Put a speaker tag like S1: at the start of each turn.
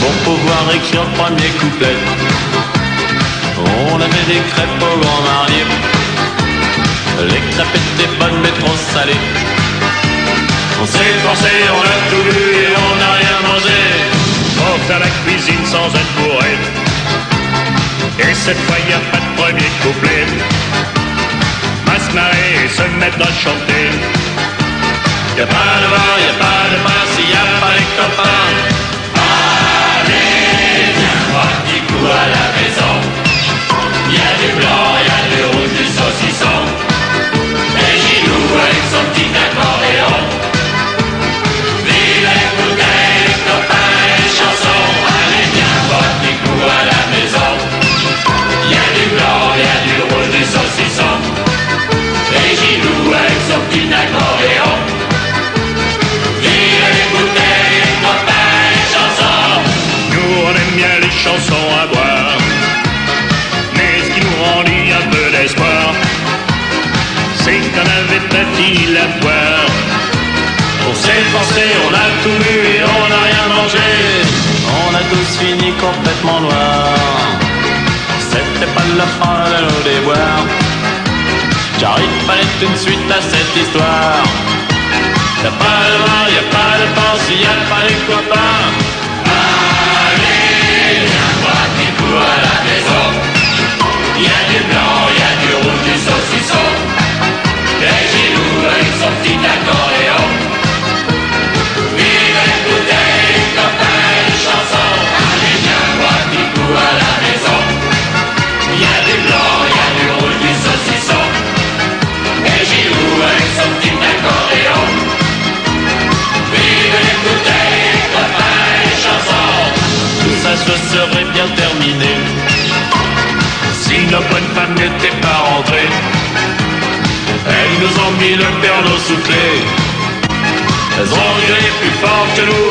S1: Pour pouvoir écrire premier couplet, on avait des crêpes au grand marnier. Les crêpes étaient
S2: faire la cuisine sans être bourré. Et cette fois, y a pas de premier couplet. Marrer et se mettre à chanter.
S1: Y a pas de a chansons à
S2: boire. Mais ce qui nous rendit un peu d'espoir, c'est qu'on avait pas fini la boire.
S1: On s'est forcé, on a tout vu et on n'a rien mangé. On a tous fini complètement noirs. C'était pas la fin de nos déboires. Car il fallait une suite à cette histoire. Y'a pas de vin, y'a pas de pain s'il y a pas les copains. Bien terminé. Si nos bonnes femmes n'étaient pas rentrées. Elles nous ont mis le perno sous clé. Elles ont gueulé plus fort que nous